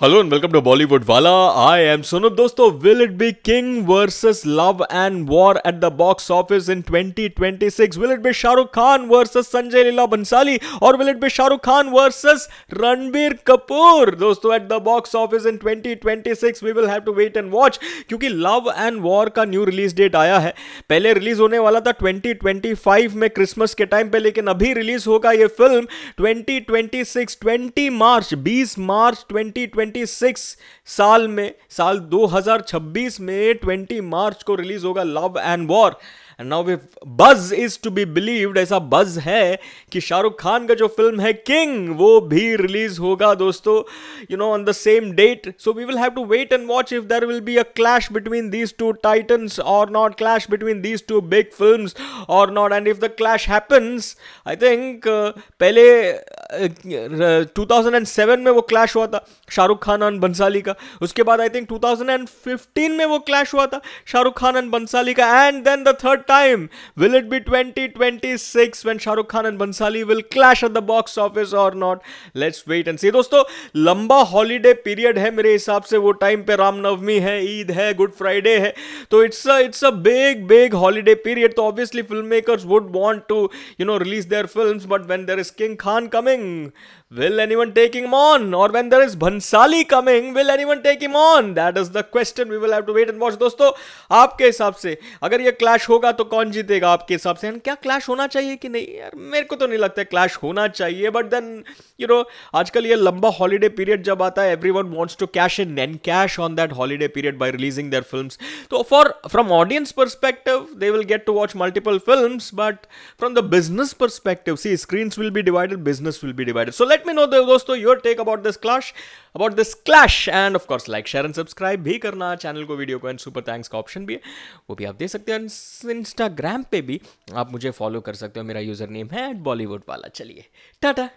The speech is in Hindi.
Hello and welcome to Bollywood Wala I am Sunab दोस्तों will it be King versus Love and War at the box office in 2026 will it be Shahrukh Khan versus Sanjay Leela Bhansali और will it be Shahrukh Khan versus Ranbir Kapoor दोस्तों at the box office in 2026 we will have to wait and watch क्योंकि लव एंड वॉर का न्यू रिलीज़ डेट आया है पहले रिलीज़ होने वाला था 2025 में क्रिसमस के टाइम पे लेकिन अभी रिलीज़ होगा यह फ़िल्म 2026 20 मार्च 20 मार्च ट्वेंटी 2026 साल में साल 2026 में 20 मार्च को रिलीज़ होगा Love and War. And now if buzz is to be believed ऐसा बज है कि शाहरुख खान का जो फ़िल्म है किंग वो भी रिलीज़ होगा दोस्तों you know on the same date so we will have to wait and watch if there will be a clash between these two titans और not clash between these two big film और not and if the clash happens I think पहले uh, 2007 में वो क्लैश हुआ था शाहरुख खान और बंसाली का. उसके बाद आई थिंक 2015 में वो क्लैश हुआ था शाहरुख खान एंड बंसाली का. And then the third time? Will it be 2026 when Shah Rukh Khan and Bansali will clash at the box office or not? Let's wait and see. दोस्तों लंबा हॉलीडे पीरियड है मेरे हिसाब से वो टाइम पे रामनवमी है ईद है गुड फ्राइडे है तो it's a it's a big big holiday period तो obviously film makers would want to you know release their films but when there is King Khan coming Will anyone take him on? Or when there is Bhansali coming, will anyone take him on? That is the question we will have to wait and watch. दोस्तों आपके हिसाब से अगर ये क्लैश होगा तो कौन जीतेगा आपके हिसाब से? क्या क्लैश होना चाहिए कि नहीं? यार, मेरे को तो नहीं लगता क्लैश होना चाहिए बट देन यू नो आजकल ये लंबा हॉलीडे पीरियड जब आता है every one wants to cash in and cash on that holiday period by releasing their film तो for from audience perspective they will get to watch multiple film but from the business perspective see screen will be divided business will be divided so let me know दोस्तों your take about this clash about this clash and of course like share and subscribe भी करना चैनल को वीडियो को एंड सुपर थैंक्स का ऑप्शन भी है, वो भी आप दे सकते हैं इंस्टाग्राम पे भी आप मुझे फॉलो कर सकते हो। मेरा यूज़र नेम है एट बॉलीवुड वाला। चलिए, टाटा।